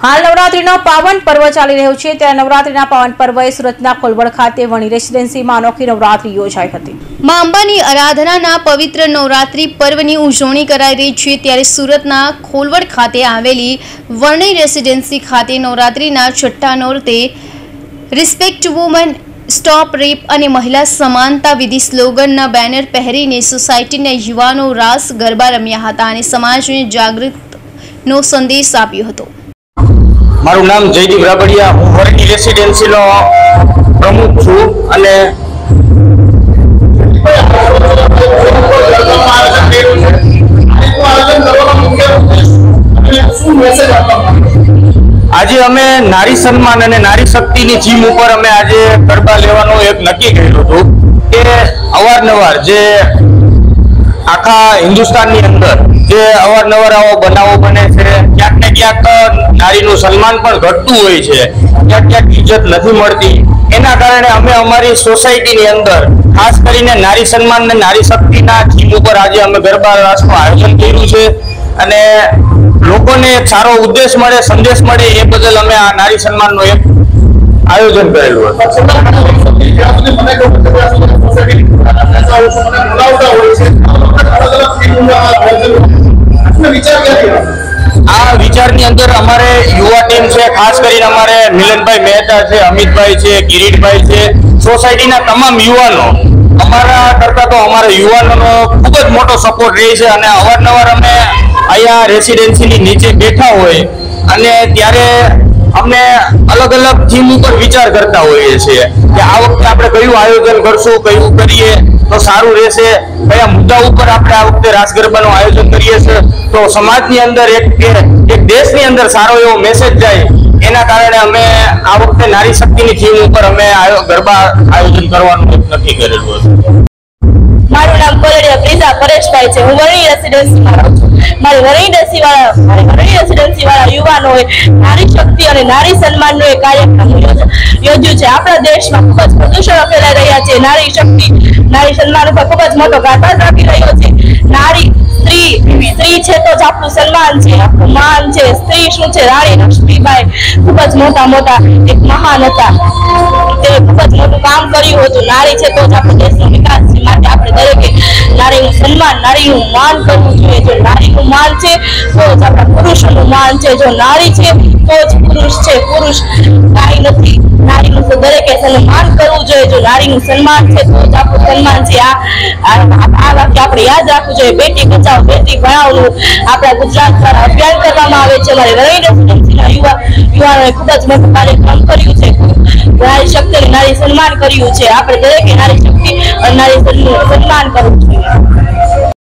હાલ નવરાત્રીનો પાવન પર્વ ચાલી રહ્યો છે. ત્યારે નવરાત્રીના પાવન પર્વે સુરતના ખોલવડ ખાતે વણી રેસિડેન્સીમાં અનોખી નવરાત્રી યોજાઈ હતી. મા અંબાની આરાધનાના પવિત્ર નવરાત્રિ પર્વની ઉજવણી કરાઈ રહી છે. ત્યારે સુરતના ખોલવડ ખાતે આવેલી વર્ણિ રેસિડેન્સી ખાતે નવરાત્રીના છઠ્ઠા નોરતે રિસ્પેક્ટ વુમન સ્ટોપ રેપ અને મહિલા સમાનતા વિધિ સ્લોગનના બેનર પહેરીને સોસાયટીના યુવાનો રાસ ગરબા રમ્યા હતા અને સમાજને જાગૃતનો સંદેશ આપ્યો હતો. મારું નામ જયદીપ રાબડિયા. હું વરડી રેસિડેન્સીનો પ્રમુખ છું અને આજે અમે નારી સન્માન અને નારી શક્તિની જીમ ઉપર અમે આજે ગરબા લેવાનું એક નક્કી કર્યું હતું કે અવારનવાર જે આખા હિન્દુસ્તાનની અંદર જે અવારનવાર આવો બનાવો બને છે, ક્યાંક ને ક્યાંક નારીનું સન્માન પણ ઘટતું હોય છે. ક્યાંક ક્યાંક ઇજ્જત નથી મળતી. એના કારણે અમે અમારી સોસાયટીની અંદર, ખાસ કરીને નારી સન્માન અને નારી શક્તિના થીમ ઉપર આજે અમે ગરબા રાસનું આયોજન કર્યું છે. અને લોકોને એક સારો ઉદ્દેશ મળે, સંદેશ મળે, એ બદલ અમે આ નારી સન્માનનું એક આયોજન કરેલું હતું. આ વિચારની અંદર અમારે યુવા ટીમ છે, ખાસ કરીને અમારે મિલનભાઈ મહેતા છે, અમિતભાઈ છે, કિરીટભાઈ છે, સોસાયટીના તમામ યુવાનો. અમારા કરતા તો અમારા યુવાનોનો ખૂબ જ મોટો સપોર્ટ રહે છે અને અવારનવાર અમે અહીંયા રેસિડેન્સીની નીચે બેઠા હોય અને ત્યારે અમને અલગ અલગ થીમ ઉપર વિચાર કરતા હોઈએ છીએ કે આ વખતે આપણે કયું આયોજન કરશું, કયું કરીએ. તો સારું રહેશે. કયા મુદ્દા ઉપર આપણે આ વખતે રાસ ગરબાનું આયોજન કરીએ છીએ. તો સમાજની અંદર એક એક દેશની અંદર સારો એવો મેસેજ જાય, એના કારણે અમે આ વખતે નારી શક્તિની થીમ ઉપર અમે ગરબા આયોજન કરવાનું નક્કી કરેલું હતું મારું નામ કોલેડિયા પ્રિઝા પરેશભાઈ છે. હું વરણી રેસિડેન્સીમાં મારી વરણી રેસી વાળા મારી વરણી રેસિડેન્સી વાળા યુવાનોએ નારી શક્તિ અને નારી સન્માનનો એક કાર્યક્રમ યોજ્યું છે. આપણા દેશમાં ખૂબ જ પ્રદૂષણો ફેલાઈ રહ્યા છે. નારી શક્તિ, નારી સન્માન ઉપર ખૂબ જ મોટો ઘાતક રાખી રહ્યો છે. નારી સ્ત્રી સ્ત્રી છે તો જ આપણું સન્માન છે. આપણું માન છે. સ્ત્રી શું છે? રાણી લક્ષ્મીબાઈ ખૂબ જ મોટા મોટા એક મહાન હતા. તે ખૂબ જ હતું નારી છે તો જ આપણો દેશનો વિકાસ છે માટે આપણે દરેકે નારીનું સન્માન, નારીનું માન કરવું જોઈએ. જો નારીનું માન છે, તો જ આપણા પુરુષોનું માન છે. જો નારી છે, તો જ પુરુષ છે. પુરુષ કાંઈ નથી. નારીનું દરેકે સન્માન કરવું જોઈએ. જો નારીનું સન્માન છે, તો જ આપણું સન્માન છે. આ આ વાક્ય આપણે યાદ રાખવું જોઈએ. બેટી બચાવો, બેટી ભણાવનું આપણા ગુજરાત દ્વારા અભિયાન કરવામાં આવે છે અમારે યુવા રેસિડેન્સીના યુવા યુવાનોએ ખૂબ જ મોટું કાર્યક્રમ કર્યું છે. નારી શક્તિ નારી સન્માન કર્યું છે. આપણે દરેકે નારી શક્તિ અને નારી સન્માન કરવું જોઈએ.